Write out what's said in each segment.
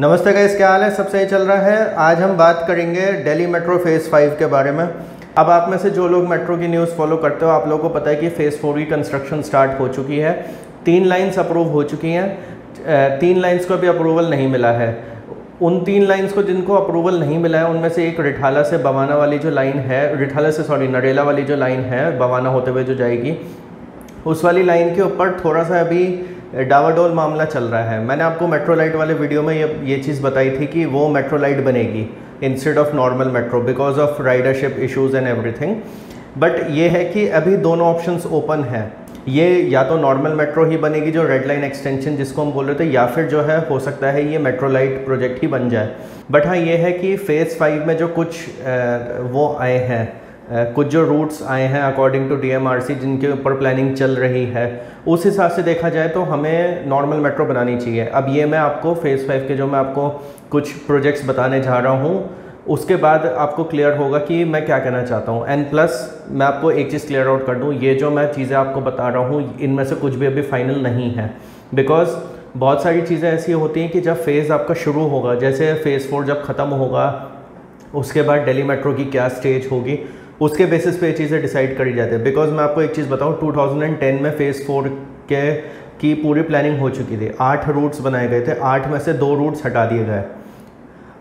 नमस्ते गाइस क्या हाल है? सब सही चल रहा है। आज हम बात करेंगे दिल्ली मेट्रो फ़ेज़ फाइव के बारे में। अब आप में से जो लोग मेट्रो की न्यूज़ फॉलो करते हो, आप लोगों को पता है कि फ़ेज़ फोर की कंस्ट्रक्शन स्टार्ट हो चुकी है। तीन लाइन्स अप्रूव हो चुकी हैं। तीन लाइन्स को अभी अप्रूवल नहीं मिला है। उन तीन लाइन्स को जिनको अप्रूवल नहीं मिला है, उनमें से एक रिठाला से बवाना वाली जो लाइन है, रिठाला से सॉरी नरेला वाली जो लाइन है, बवाना होते हुए जो जाएगी, उस वाली लाइन के ऊपर थोड़ा सा अभी डावाडोल मामला चल रहा है। मैंने आपको मेट्रोलाइट वाले वीडियो में ये ये चीज़ बताई थी कि वो मेट्रोलाइट बनेगी instead of normal metro because of ridership issues and everything but ये है कि अभी दोनों ऑप्शंस ओपन हैं। ये या तो नॉर्मल मेट्रो ही बनेगी जो रेड लाइन एक्सटेंशन जिसको हम बोल रहे थे, या फिर जो है, हो सकता है ये मेट्रोलाइट प्रोजेक्ट ही बन जाए। बट हाँ ये है कि फ़ेज़ फाइव में जो कुछ वो आए हैं। कुछ जो रूट्स आए हैं अकॉर्डिंग टू डीएमआरसी जिनके ऊपर प्लानिंग चल रही है, उस हिसाब से देखा जाए तो हमें नॉर्मल मेट्रो बनानी चाहिए। अब ये मैं आपको फ़ेज़ फाइव के जो मैं आपको कुछ प्रोजेक्ट्स बताने जा रहा हूँ, उसके बाद आपको क्लियर होगा कि मैं क्या कहना चाहता हूँ। एंड प्लस मैं आपको एक चीज़ क्लियर आउट कर दूँ, ये जो मैं चीज़ें आपको बता रहा हूँ, इनमें से कुछ भी अभी फाइनल नहीं है। बिकॉज़ बहुत सारी चीज़ें ऐसी होती हैं कि जब फ़ेज़ आपका शुरू होगा, जैसे फ़ेज़ फोर जब ख़त्म होगा, उसके बाद दिल्ली मेट्रो की क्या स्टेज होगी उसके बेसिस पे ये चीज़ें डिसाइड करी जाती है। बिकॉज़ मैं आपको एक चीज़ बताऊँ 2010 में फ़ेज़ फोर के की पूरी प्लानिंग हो चुकी थी। आठ रूट्स बनाए गए थे। आठ में से दो रूट्स हटा दिए गए।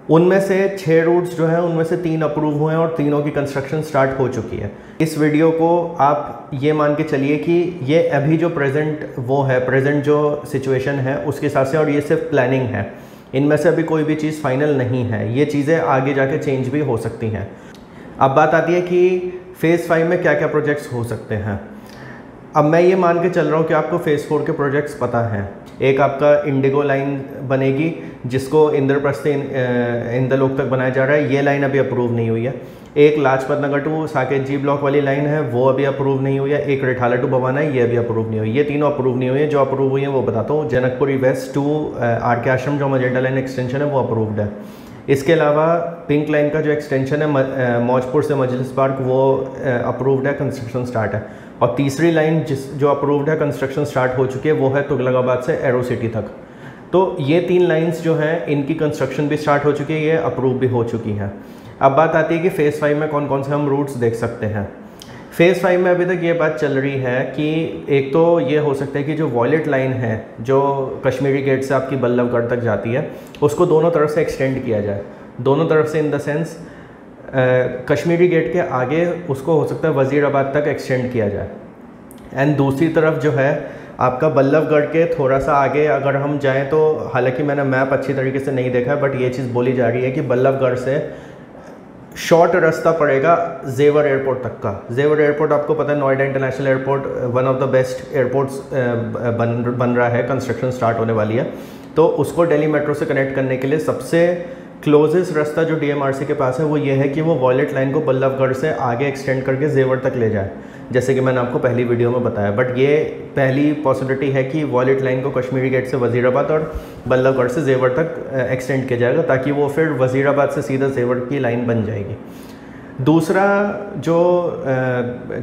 उनमें से छः रूट्स जो हैं, उनमें से तीन अप्रूव हुए हैं और तीनों की कंस्ट्रक्शन स्टार्ट हो चुकी है। इस वीडियो को आप ये मान के चलिए कि ये अभी जो प्रेजेंट वो है प्रेजेंट जो सिचुएशन है, उसके हिसाब से और ये सिर्फ़ प्लानिंग है। इनमें से अभी कोई भी चीज़ फाइनल नहीं है। ये चीज़ें आगे जाके चेंज भी हो सकती हैं। अब बात आती है कि फ़ेज़ फाइव में क्या क्या प्रोजेक्ट्स हो सकते हैं। अब मैं ये मान के चल रहा हूँ कि आपको फ़ेज़ फोर के प्रोजेक्ट्स पता हैं। एक आपका इंडिगो लाइन बनेगी, जिसको इंद्रप्रस्थ इंद्रलोक तक बनाया जा रहा है। ये लाइन अभी अप्रूव नहीं हुई है। एक Lajpat Nagar to Saket G block वाली लाइन है, वो अभी अप्रूव नहीं हुई है। एक रिठाला टू भवाना है, ये अभी अप्रूव नहीं हुई। ये तीनों अप्रूव नहीं हुई है। जो अप्रूव हुई है, वो बताता हूँ। जनकपुरी वेस्ट टू आर के आश्रम, जो मजेंडा लाइन एक्सटेंशन है, वो अप्रूव्ड है। इसके अलावा पिंक लाइन का जो एक्सटेंशन है मौजपुर से मजलिस पार्क, वो अप्रूव्ड है कंस्ट्रक्शन स्टार्ट है। और तीसरी लाइन जिस, जो अप्रूव्ड है कंस्ट्रक्शन स्टार्ट हो चुकी है, वो है तुगलकाबाद से एरो सिटी तक। तो ये तीन लाइन्स जो हैं, इनकी कंस्ट्रक्शन भी स्टार्ट हो चुकी है, ये अप्रूव भी हो चुकी हैं। अब बात आती है कि फ़ेज़ फाइव में कौन कौन से हम रूट्स देख सकते हैं। फ़ेज़ फाइव में अभी तक ये बात चल रही है कि एक तो ये हो सकता है कि जो वॉलेट लाइन है, जो कश्मीरी गेट से आपकी बल्लभगढ़ तक जाती है, उसको दोनों तरफ़ से एक्सटेंड किया जाए। दोनों तरफ़ से in the sense Kashmiri Gate के आगे उसको हो सकता है वज़ीराबाद तक एक्सटेंड किया जाए। एंड दूसरी तरफ़ जो है, आपका बल्लभगढ़ के थोड़ा सा आगे अगर हम जाएँ तो हालाँकि मैंने मैप अच्छी तरीके से नहीं देखा है बट ये चीज़ बोली जा रही है कि बल्लभगढ़ से शॉर्ट रास्ता पड़ेगा जेवर एयरपोर्ट तक का। जेवर एयरपोर्ट आपको पता है, Noida international airport one of the best airports बन बन रहा है कंस्ट्रक्शन स्टार्ट होने वाली है। तो उसको दिल्ली मेट्रो से कनेक्ट करने के लिए सबसे क्लोजेस्ट रास्ता जो डीएमआरसी के पास है, वो ये है कि वो वॉलेट लाइन को बल्लभगढ़ से आगे एक्सटेंड करके जेवर तक ले जाए। जैसे कि मैंने आपको पहली वीडियो में बताया बट ये पहली पॉसिबिलिटी है कि वॉलेट लाइन को कश्मीरी गेट से वजीराबाद और बल्लभगढ़ से जेवर तक एक्सटेंड किया जाएगा, ताकि वो फिर वजीराबाद से सीधा जेवर की लाइन बन जाएगी। दूसरा जो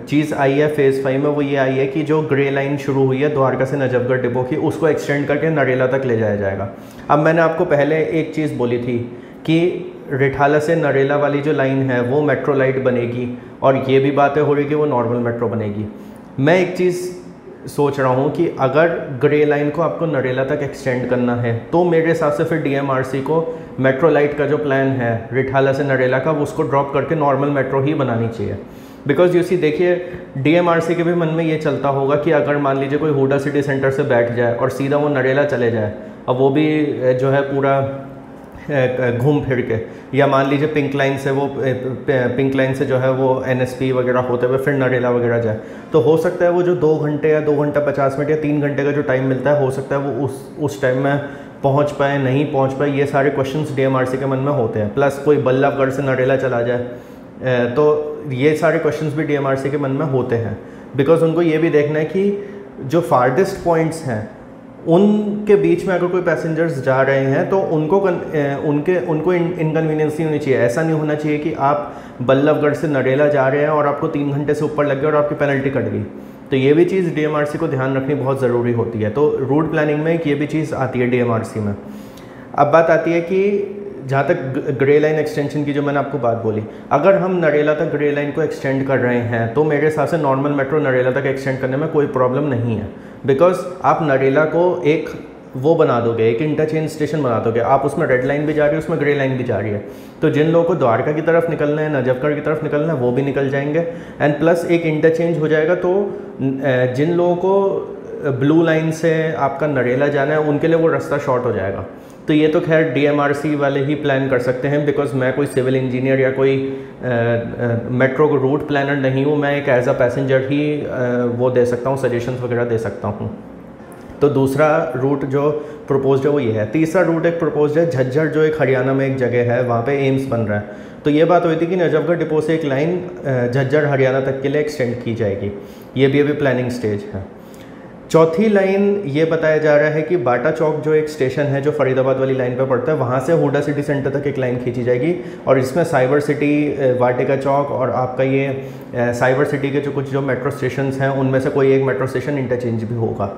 चीज़ आई है फ़ेज़ फाइव में, वो ये आई है कि जो ग्रे लाइन शुरू हुई है, द्वारका से नजफगढ़ डिपो की, उसको एक्सटेंड करके नरेला तक ले जाया जाएगा। अब मैंने आपको पहले एक चीज़ बोली थी कि रिठाला से नरेला वाली जो लाइन है, वो मेट्रो लाइट बनेगी और ये भी बातें हो रही कि वो नॉर्मल मेट्रो बनेगी। मैं एक चीज़ सोच रहा हूँ कि अगर ग्रे लाइन को आपको नरेला तक एक्सटेंड करना है तो मेरे हिसाब से फिर डीएमआरसी को मेट्रो लाइट का जो प्लान है, रिठाला से नरेला का, वो उसको ड्रॉप करके नॉर्मल मेट्रो ही बनानी चाहिए। बिकॉज़ यू सी देखिए डीएमआरसी के भी मन में ये चलता होगा कि अगर मान लीजिए कोई हुडा सिटी सेंटर से बैठ जाए और सीधा वो नरेला चले जाए, अब वो भी, जो है पूरा घूम फिर के। या मान लीजिए पिंक लाइन से वो पिंक लाइन से जो है वो एनएसपी वगैरह होते हुए फिर नरेला वगैरह जाए। तो हो सकता है वो जो दो घंटे या दो घंटा पचास मिनट या तीन घंटे का जो टाइम मिलता है, हो सकता है वो उस उस टाइम में पहुँच पाए, नहीं पहुँच पाए, ये सारे क्वेश्चंस डीएमआरसी के मन में होते हैं। प्लस कोई बल्लभगढ़ से नरेला चला जाए तो ये सारे क्वेश्चंस भी डीएमआरसी के मन में होते हैं। बिकॉज़ उनको ये भी देखना है कि जो फारदेस्ट पॉइंट्स हैं उनके बीच में अगर कोई पैसेंजर्स जा रहे हैं तो उनको उनके, उनको इनकन्वीनियंस नहीं होनी चाहिए। ऐसा नहीं होना चाहिए कि आप बल्लभगढ़ से नरेला जा रहे हैं और आपको तीन घंटे से ऊपर लग गया और आपकी पेनल्टी कट गई। तो ये भी चीज़ डीएमआरसी को ध्यान रखनी बहुत ज़रूरी होती है। तो रूट प्लानिंग में ये भी चीज़ आती है डीएमआरसी में। अब बात आती है कि जहाँ तक ग्रे लाइन एक्सटेंशन की जो मैंने आपको बात बोली, अगर हम नरेला तक ग्रे लाइन को एक्सटेंड कर रहे हैं तो मेरे हिसाब से नॉर्मल मेट्रो नरेला तक एक्सटेंड करने में कोई प्रॉब्लम नहीं है। बिकॉज़ आप नरेला को एक वो बना दोगे, एक इंटरचेंज स्टेशन बना दोगे। आप उसमें रेड लाइन भी जा रही है, उसमें ग्रे लाइन भी जा रही है। तो जिन लोगों को द्वारका की तरफ़ निकलना है, नजफगढ़ की तरफ़ निकलना है, वो भी निकल जाएँगे। एंड प्लस एक इंटरचेंज हो जाएगा तो जिन लोगों को ब्लू लाइन से आपका नरेला जाना है, उनके लिए वो रास्ता शॉर्ट हो जाएगा। तो ये तो खैर डीएमआरसी वाले ही प्लान कर सकते हैं बिकॉज़ मैं कोई सिविल इंजीनियर या कोई मेट्रो को रूट प्लानर नहीं हूँ मैं एक एज अ पैसेंजर ही आ, वो दे सकता हूँ सजेशंस वगैरह दे सकता हूँ। तो दूसरा रूट जो प्रपोज है वो ये है। तीसरा रूट एक प्रपोज है झज्जर जो एक हरियाणा में एक जगह है वहाँ पे एम्स बन रहा है। तो ये बात हुई थी कि नजफगढ़ डिपो से एक लाइन झज्जर हरियाणा तक के लिए एक्सटेंड की जाएगी। ये भी अभी प्लानिंग स्टेज है। चौथी लाइन ये बताया जा रहा है कि बाटा चौक जो एक स्टेशन है जो फरीदाबाद वाली लाइन पर पड़ता है, वहाँ से हुडा सिटी सेंटर तक एक लाइन खींची जाएगी और इसमें साइबर सिटी वाटिका चौक और आपका ये साइबर सिटी के जो कुछ जो मेट्रो स्टेशन हैं, उनमें से कोई एक मेट्रो स्टेशन इंटरचेंज भी होगा।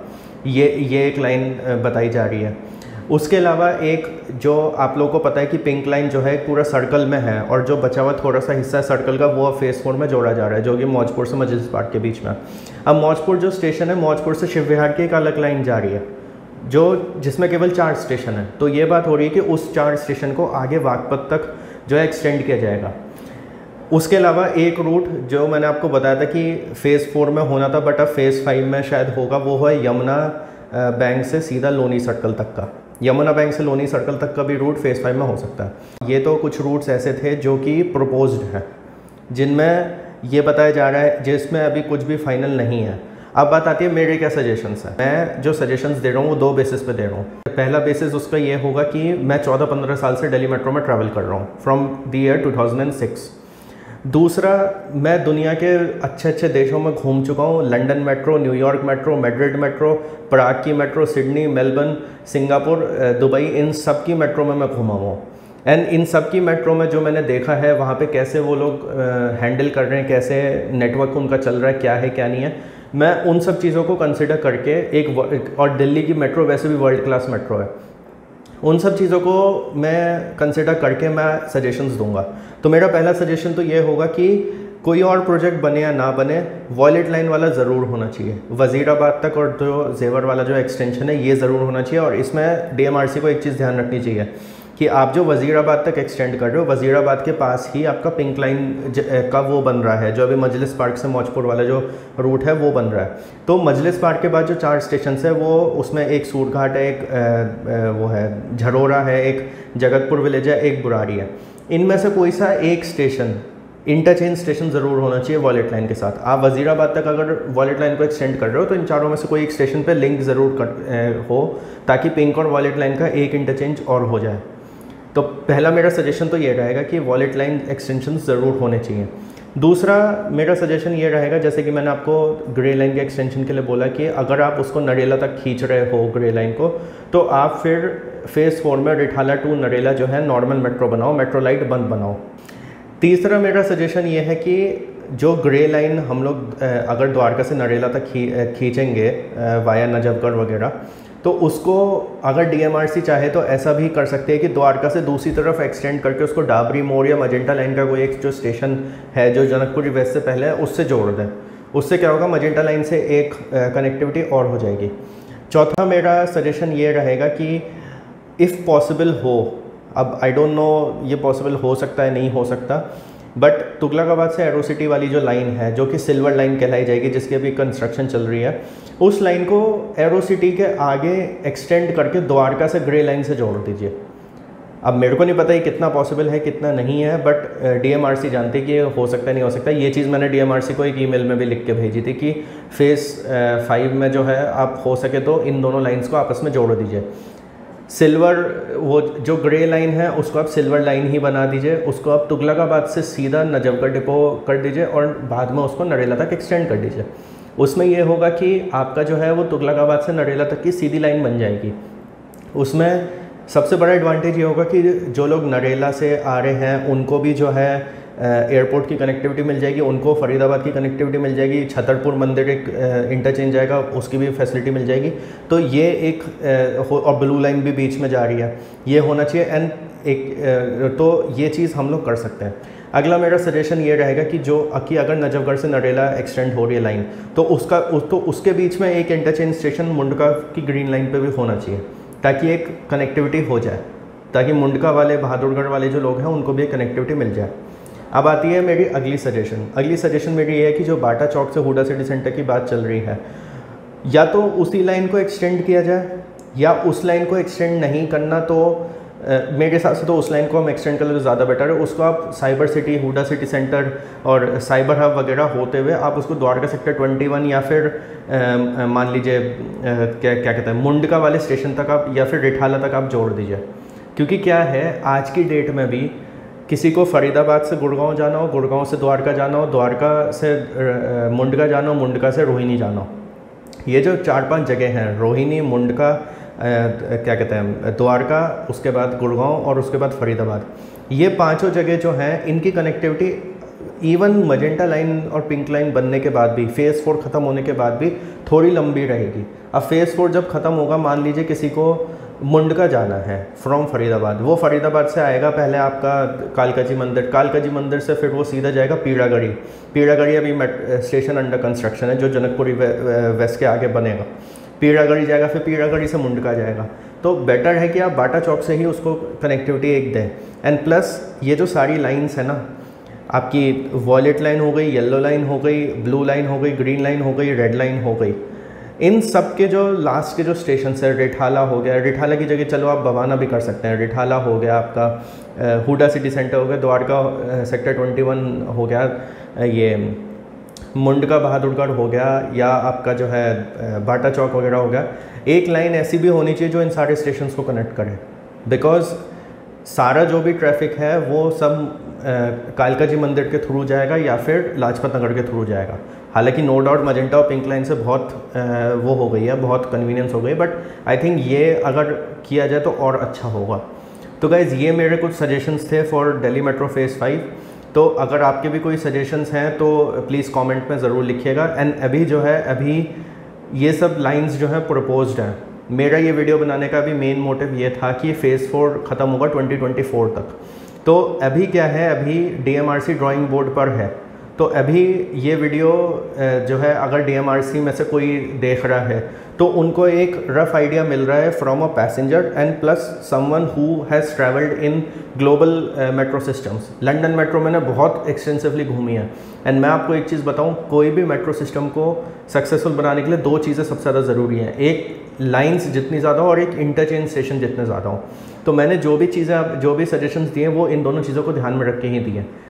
ये ये एक लाइन बताई जा रही है। उसके अलावा एक जो आप लोगों को पता है कि पिंक लाइन जो है पूरा सर्कल में है और जो बचा हुआ थोड़ा सा हिस्सा है सर्कल का वो फेस फोर में जोड़ा जा रहा है, जो कि मौजपुर से मजिद पार्क के बीच में। अब मौजपुर जो स्टेशन है, मौजपुर से शिव विहार की एक अलग लाइन जा रही है, जो जिसमें केवल चार स्टेशन है। तो ये बात हो रही है कि उस चार स्टेशन को आगे वागपत तक जो है एक्सटेंड किया जाएगा। उसके अलावा एक रूट जो मैंने आपको बताया था कि फ़ेज़ फोर में होना था बट अब फ़ेज़ फाइव में शायद होगा, वो है यमुना बैंक से सीधा लोनी सर्कल तक का। यमुना बैंक से लोनी सर्कल तक का भी रूट फ़ेज़ फाइव में हो सकता है। ये तो कुछ रूट्स ऐसे थे जो कि प्रपोज्ड हैं, जिनमें ये बताया जा रहा है, जिसमें अभी कुछ भी फाइनल नहीं है। अब बात आती है मेरे क्या सजेशंस हैं? मैं जो सजेशंस दे रहा हूँ, वो दो बेसिस पे दे रहा हूँ। पहला बेसिस उसका ये होगा कि मैं 14-15 साल से दिल्ली मेट्रो में ट्रैवल कर रहा हूँ फ्रॉम द ईयर 2006 दूसरा, मैं दुनिया के अच्छे अच्छे देशों में घूम चुका हूँ। London metro New York metro, Madrid metro, प्राग की metro, Sydney, Melbourne, Singapore Dubai, इन सब की मेट्रो में मैं घूमा हूँ। एंड इन सब की मेट्रो में जो मैंने देखा है, वहाँ पे कैसे वो लोग हैंडल कर रहे हैं, कैसे नेटवर्क उनका चल रहा है, क्या है, क्या नहीं है, मैं उन सब चीज़ों को कंसिडर करके एक और दिल्ली की मेट्रो वैसे भी वर्ल्ड क्लास मेट्रो है। उन सब चीज़ों को मैं कंसिडर करके मैं सजेशंस दूँगा। तो मेरा पहला सजेशन तो ये होगा कि कोई और प्रोजेक्ट बने या ना बने वॉलेट लाइन वाला ज़रूर होना चाहिए। वज़ीराबाद तक और जो जेवर वाला जो एक्सटेंशन है, ये ज़रूर होना चाहिए और इसमें डीएमआरसी को एक चीज़ ध्यान रखनी चाहिए। कि आप जो वज़ीराबाद तक एक्सटेंड कर रहे हो, वज़ीराबाद के पास ही आपका पिंक लाइन का वो बन रहा है, जो अभी मजलिस पार्क से मौजपुर वाला जो रूट है, वो बन रहा है। तो मजलिस पार्क के बाद जो चार स्टेशन है, वो उसमें एक सूट घाट है, एक वो है, झरोरा है, एक जगतपुर विलेज है, एक बुरारी है। इनमें से कोई सा एक स्टेशन इंटरचेंज स्टेशन ज़रूर होना चाहिए वॉलेट लाइन के साथ। आप वजीराबाद तक अगर वॉलेट लाइन को एक्सटेंड कर रहे हो तो इन चारों में से कोई एक स्टेशन पे लिंक ज़रूर कर हो, ताकि पिंक और वॉलेट लाइन का एक इंटरचेंज और हो जाए। तो पहला मेरा सजेशन तो ये रहेगा कि वॉलेट लाइन एक्सटेंशन ज़रूर होने चाहिए। दूसरा मेरा सजेशन ये रहेगा, जैसे कि मैंने आपको ग्रे लाइन के एक्सटेंशन के लिए बोला कि अगर आप उसको नरेला तक खींच रहे हो ग्रे लाइन को तो आप फिर फ़ेज़ फोर में रिठाला टू नरेला जो है नॉर्मल मेट्रो बनाओ मेट्रो लाइट बंद बनाओ। तीसरा मेरा सजेशन ये है कि जो ग्रे लाइन हम लोग अगर द्वारका से नरेला तक खींचेंगे वाया नजफगढ़ वगैरह तो उसको अगर डीएमआरसी चाहे तो ऐसा भी कर सकते हैं कि द्वारका से दूसरी तरफ़ एक्सटेंड करके उसको डाबरी मोड़ या मजेंटा लाइन का कोई एक जो स्टेशन है, जो जनकपुरी वेस्ट से पहले है, उससे जोड़ दें। उससे क्या होगा? मजेंटा लाइन से एक कनेक्टिविटी और हो जाएगी। चौथा मेरा सजेशन ये रहेगा कि इफ़ पॉसिबल हो, अब आई डोंट नो ये पॉसिबल हो सकता है, नहीं हो सकता। बट तुगलकाबाद से एरोसिटी वाली जो लाइन है, जो कि सिल्वर लाइन कहलाई जाएगी, जिसकी अभी कंस्ट्रक्शन चल रही है, उस लाइन को एरोसिटी के आगे एक्सटेंड करके द्वारका से ग्रे लाइन से जोड़ दीजिए। अब मेरे को नहीं पता ये कितना पॉसिबल है, कितना नहीं है बट डीएमआरसी जानते कि हो सकता है, नहीं हो सकता। ये चीज़ मैंने डीएमआरसी को एक ईमेल में भी लिख के भेजी थी कि फ़ेज़ फाइव में जो है आप हो सके तो इन दोनों लाइंस को आपस में जोड़ दीजिए। सिल्वर, वो जो ग्रे लाइन है, उसको आप सिल्वर लाइन ही बना दीजिए। उसको आप तुगलकाबाद से सीधा नजफगढ़ डिपो कर दीजिए और बाद में उसको नरेला तक एक्सटेंड कर दीजिए। उसमें ये होगा कि आपका जो है वो तुगलकाबाद से नरेला तक की सीधी लाइन बन जाएगी। उसमें सबसे बड़ा एडवांटेज ये होगा कि जो लोग नरेला से आ रहे हैं, उनको भी जो है एयरपोर्ट की कनेक्टिविटी मिल जाएगी उनको फरीदाबाद की कनेक्टिविटी मिल जाएगी छतरपुर मंदिर एक इंटरचेंज आएगा उसकी भी फैसिलिटी मिल जाएगी। तो ये एक और ब्लू लाइन भी बीच में जा रही है। ये होना चाहिए एंड एक तो ये चीज़ हम लोग कर सकते हैं। अगला मेरा सजेशन ये रहेगा कि जो कि अगर नजफगढ़ से नरेला एक्सटेंड हो रही है लाइन तो उसका उस, तो उसके बीच में एक इंटरचेंज स्टेशन मुंडका की ग्रीन लाइन पे भी होना चाहिए ताकि एक कनेक्टिविटी हो जाए ताकि मुंडका वाले बहादुरगढ़ वाले जो लोग हैं उनको भी एक कनेक्टिविटी मिल जाए। अब आती है मेरी अगली सजेशन अगली सजेशन मेरी ये है कि जो बाटा चौक से हुडा सिटी सेंटर की बात चल रही है या तो उसी लाइन को एक्सटेंड किया जाए या उस लाइन को एक्सटेंड नहीं करना तो आ, मेरे हिसाब से तो उस लाइन को हम एक्सटेंड कर ले तो ज़्यादा बेटर है। उसको आप cyber city Huda city centre और साइबर हब वगैरह होते हुए आप उसको द्वारका सेक्टर 21 या फिर मान लीजिए क्या क्या कहते हैं मुंडका वाले स्टेशन तक आप या फिर रिठाला तक आप जोड़ दीजिए। क्योंकि क्या है आज की डेट में भी किसी को फरीदाबाद से गुड़गांव जाना हो, गुड़गांव से द्वारका जाना हो, द्वारका से मुंडका जाना हो, मुंडका से रोहिणी जाना हो। ये जो चार पाँच जगह हैं, रोहिणी, मुंडका क्या कहते हैं, द्वारका, उसके बाद गुड़गांव और उसके बाद फरीदाबाद। ये पाँचों जगह जो हैं, इनकी कनेक्टिविटी इवन मजेंटा लाइन और पिंक लाइन बनने के बाद भी फ़ेज़ फोर ख़त्म होने के बाद भी थोड़ी लंबी रहेगी। अब फ़ेज़ फोर जब ख़त्म होगा, मान लीजिए किसी को मुंडका जाना है फ्रॉम फरीदाबाद। वो फरीदाबाद से आएगा पहले आपका कालका जी मंदिर। कालका जी मंदिर से फिर वो सीधा जाएगा पीड़ागढ़ी। पीड़ागढ़ी अभी स्टेशन अंडर कंस्ट्रक्शन है, जो जनकपुरी वेस्ट के आगे बनेगा। पीड़ागढ़ी जाएगा, फिर पीड़ागढ़ी से मुंडका जाएगा। तो बेटर है कि आप बाटा चौक से ही उसको कनेक्टिविटी एक दें। एंड प्लस ये जो सारी लाइन्स है ना, आपकी वॉलेट लाइन हो गई येलो लाइन हो गई ब्लू लाइन हो गई ग्रीन लाइन हो गई रेड लाइन हो गई। इन सब के जो लास्ट के जो स्टेशन है, रिठाला हो गया। रिठाला की जगह चलो, आप बवाना भी कर सकते हैं। रिठाला हो गया आपका हुडा सिटी सेंटर हो गया, द्वारका सेक्टर ट्वेंटी वन हो गया ये, मुंडका बहादुरगढ़ हो गया, या आपका जो है बाटा चौक वगैरह हो गया। एक लाइन ऐसी भी होनी चाहिए जो इन सारे स्टेशन को कनेक्ट करे। बिकॉज़ सारा जो भी ट्रैफ़िक है, वो सब कालका जी मंदिर के थ्रू जाएगा या फिर लाजपत नगर के थ्रू जाएगा। हालाँकि नो डाउट मजेंटा और पिंक लाइन से बहुत वो हो गई है, बहुत कन्वीनियंस हो गई बट आई थिंक ये अगर किया जाए तो और अच्छा होगा। तो गाइज़ ये मेरे कुछ सजेशंस थे for Delhi metro phase five तो अगर आपके भी कोई सजेशंस हैं तो प्लीज़ कमेंट में ज़रूर लिखिएगा। एंड अभी जो है, अभी ये सब लाइंस जो हैं प्रपोज्ड हैं। मेरा ये वीडियो बनाने का भी मेन मोटिव ये था कि फ़ेज़ फोर ख़त्म होगा 2024 तक। तो अभी क्या है, अभी डी ड्राइंग बोर्ड पर है। तो अभी ये वीडियो जो है, अगर डीएमआरसी में से कोई देख रहा है तो उनको एक रफ आइडिया मिल रहा है from a passenger and plus someone who has travelled in global metro systems London metro मैंने बहुत एक्सटेंसिवली घूमी है। एंड मैं आपको एक चीज़ बताऊँ, कोई भी मेट्रो सिस्टम को सक्सेसफुल बनाने के लिए दो चीज़ें सबसे ज़्यादा ज़रूरी हैं। एक लाइंस जितनी ज़्यादा हो और एक इंटरचेंज स्टेशन जितने ज़्यादा हो। तो मैंने जो भी चीज़ें जो भी सजेशंस दिए वो इन दोनों चीज़ों को ध्यान में रख के ही दिए।